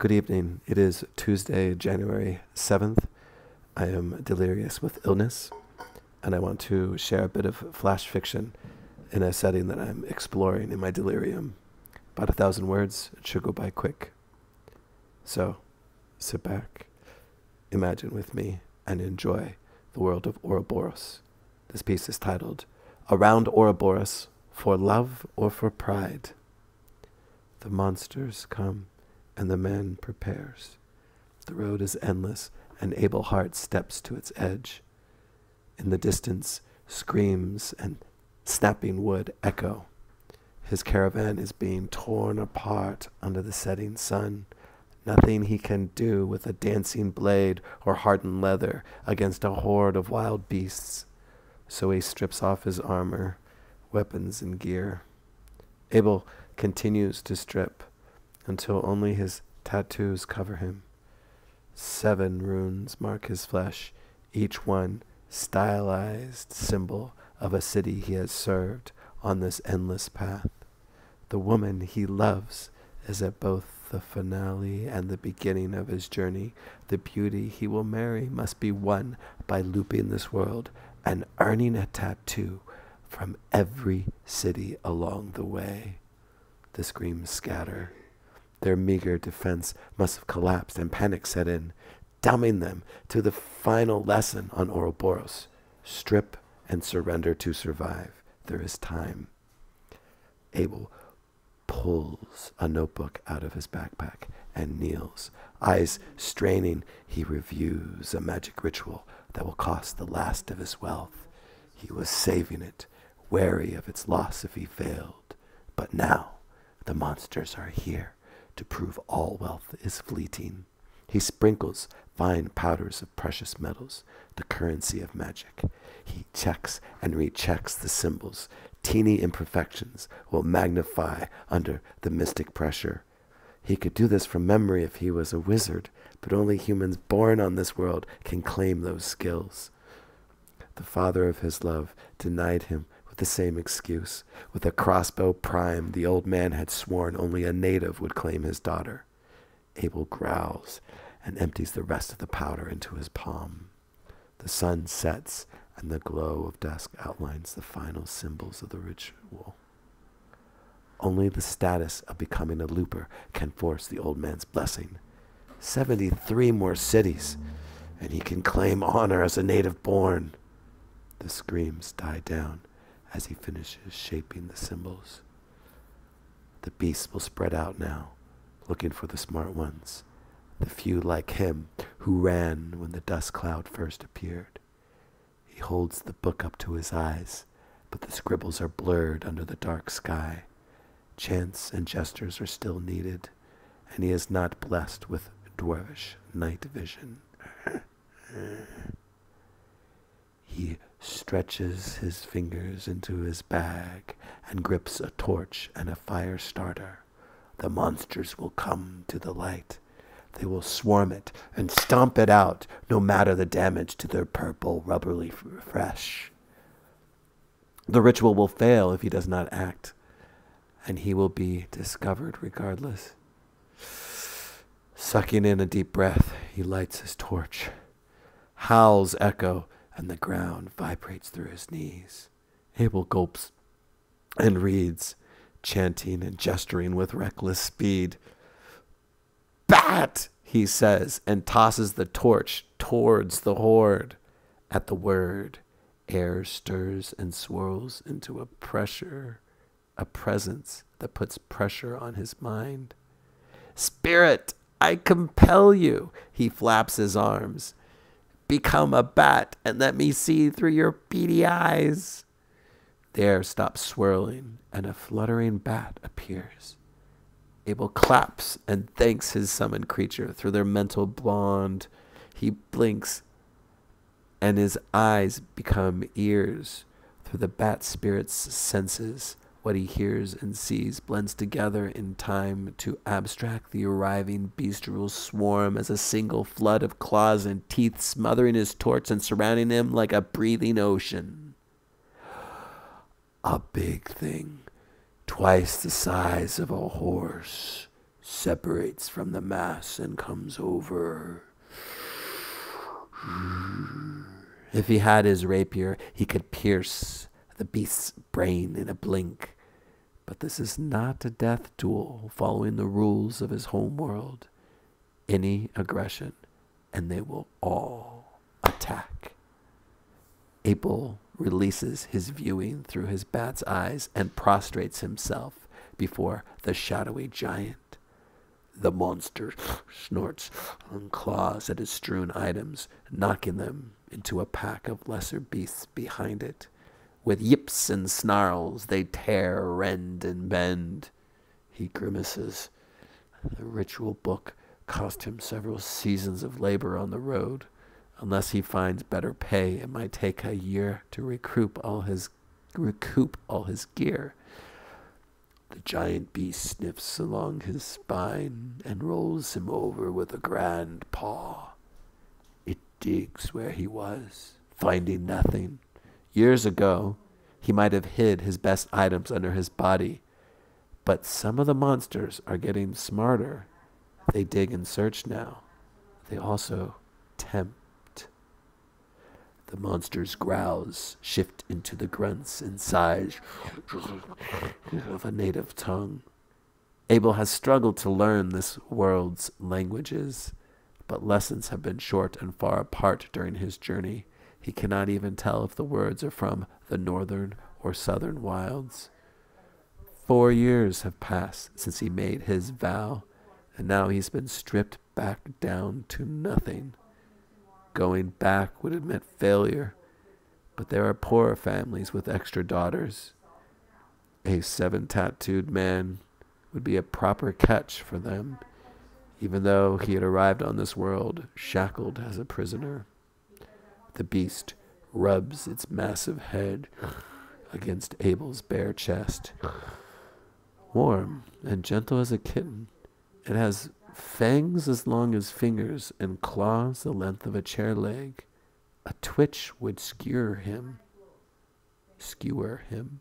Good evening. It is Tuesday, January 7th. I am delirious with illness, and I want to share a bit of flash fiction in a setting that I'm exploring in my delirium. About a thousand words, it should go by quick. So, sit back, imagine with me, and enjoy the world of Uroborus. This piece is titled Around Uroborus For Love or for Pride. The monsters come and the man prepares. The road is endless, and Abel Hart steps to its edge. In the distance, screams and snapping wood echo. His caravan is being torn apart under the setting sun. Nothing he can do with a dancing blade or hardened leather against a horde of wild beasts. So he strips off his armor, weapons, and gear. Abel continues to strip until only his tattoos cover him. Seven runes mark his flesh, each one stylized symbol of a city he has served on this endless path. The woman he loves is at both the finale and the beginning of his journey. The beauty he will marry must be won by looping this world and earning a tattoo from every city along the way. The screams scatter their meager defense must have collapsed and panic set in, dumbing them to the final lesson on Uroborus strip and surrender to survive. There is time. Abel pulls a notebook out of his backpack and kneels. Eyes straining, he reviews a magic ritual that will cost the last of his wealth. He was saving it, wary of its loss if he failed. But now the monsters are here to prove all wealth is fleeting. He sprinkles fine powders of precious metals, the currency of magic. He checks and rechecks the symbols. Teeny imperfections will magnify under the mystic pressure. He could do this from memory if he was a wizard, but only humans born on this world can claim those skills. The father of his love denied him the same excuse. With a crossbow prime, the old man had sworn only a native would claim his daughter. Abel growls and empties the rest of the powder into his palm. The sun sets, and the glow of dusk outlines the final symbols of the ritual. Only the status of becoming a looper can force the old man's blessing. Seventy-three more cities, and he can claim honor as a native born. The screams die down as he finishes shaping the symbols. The beasts will spread out now, looking for the smart ones, the few like him who ran when the dust cloud first appeared. He holds the book up to his eyes, but the scribbles are blurred under the dark sky. Chants and gestures are still needed, and he is not blessed with dwarvish night vision. he stretches his fingers into his bag and grips a torch and a fire starter. The monsters will come to the light. They will swarm it and stomp it out, no matter the damage to their purple, rubbery flesh. The ritual will fail if he does not act, and he will be discovered regardless. Sucking in a deep breath, he lights his torch. Howls echo and the ground vibrates through his knees. Abel gulps and reads, chanting and gesturing with reckless speed. Bat! he says, and tosses the torch towards the horde. At the word, air stirs and swirls into a pressure, a presence that puts pressure on his mind. Spirit, I compel you, he flaps his arms become a bat and let me see through your beady eyes. The air stops swirling, and a fluttering bat appears. Abel claps and thanks his summoned creature through their mental blonde. He blinks, and his eyes become ears through the bat spirit's senses. What he hears and sees blends together in time to abstract the arriving bestial swarm as a single flood of claws and teeth smothering his torch and surrounding him like a breathing ocean. A big thing, twice the size of a horse, separates from the mass and comes over. If he had his rapier, he could pierce the beast's brain in a blink. But this is not a death duel following the rules of his home world. Any aggression, and they will all attack. Abel releases his viewing through his bat's eyes and prostrates himself before the shadowy giant. The monster snorts and claws at his strewn items, knocking them into a pack of lesser beasts behind it. With yips and snarls, they tear, rend, and bend. He grimaces. The ritual book cost him several seasons of labor on the road. Unless he finds better pay, it might take a year to recoup all his recoup all his gear. The giant beast sniffs along his spine and rolls him over with a grand paw. It digs where he was, finding nothing. Years ago, he might have hid his best items under his body, but some of the monsters are getting smarter. They dig and search now. They also tempt. The monster's growls shift into the grunts and sighs of a native tongue. Abel has struggled to learn this world's languages, but lessons have been short and far apart during his journey. He cannot even tell if the words are from the northern or southern wilds. Four years have passed since he made his vow, and now he's been stripped back down to nothing. Going back would have meant failure, but there are poorer families with extra daughters. A seven tattooed man would be a proper catch for them, even though he had arrived on this world shackled as a prisoner. The beast rubs its massive head against Abel's bare chest. Warm and gentle as a kitten, it has fangs as long as fingers and claws the length of a chair leg. A twitch would skewer him. Skewer him.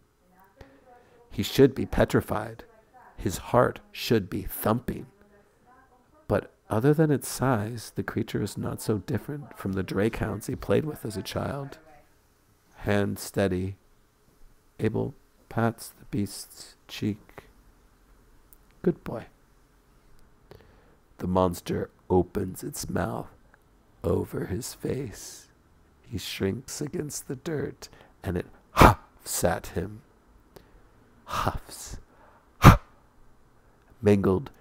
He should be petrified. His heart should be thumping. But other than its size, the creature is not so different from the drakehounds he played with as a child. Hand steady, Abel pats the beast's cheek. Good boy. The monster opens its mouth over his face. He shrinks against the dirt and it huffs at him. Huffs. Huff. Mingled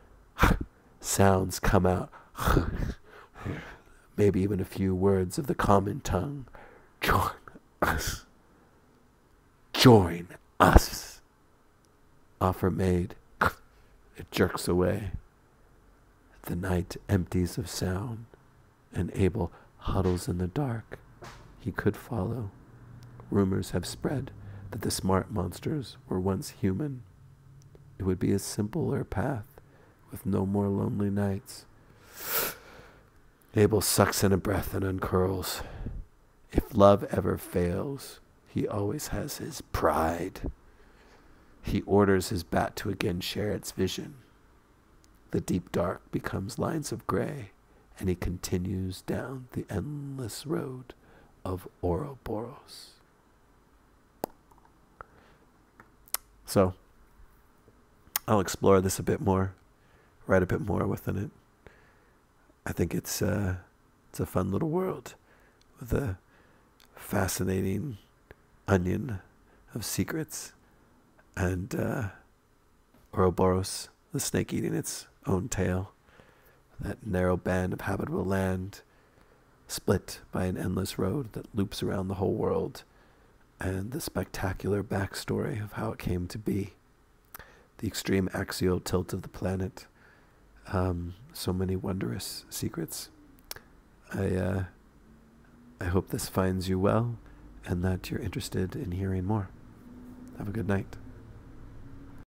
sounds come out. Maybe even a few words of the common tongue. Join us. Join us. Offer made. It jerks away. The night empties of sound, and Abel huddles in the dark. He could follow. Rumors have spread that the smart monsters were once human. It would be a simpler path with no more lonely nights. Abel sucks in a breath and uncurls. If love ever fails, he always has his pride. He orders his bat to again share its vision. The deep dark becomes lines of gray, and he continues down the endless road of Uroborus. So, I'll explore this a bit more, write a bit more within it. I think it's uh, it's a fun little world with a fascinating onion of secrets, and uh, Uroborus, the snake eating its own tail, that narrow band of habitable land, split by an endless road that loops around the whole world, and the spectacular backstory of how it came to be, the extreme axial tilt of the planet, um, so many wondrous secrets. I uh, I hope this finds you well, and that you're interested in hearing more. Have a good night.